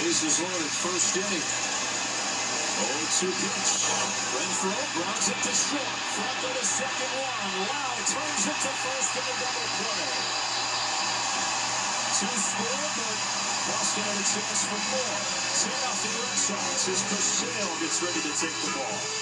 Bases loaded, first inning. 0-2 pitch. Renfroe grounds it to short. Franco to second one. Lowe turns it to first in a double play. Two score, but Boston had a chance for more. 2 nothing Red Sox as Chris gets ready to take the ball.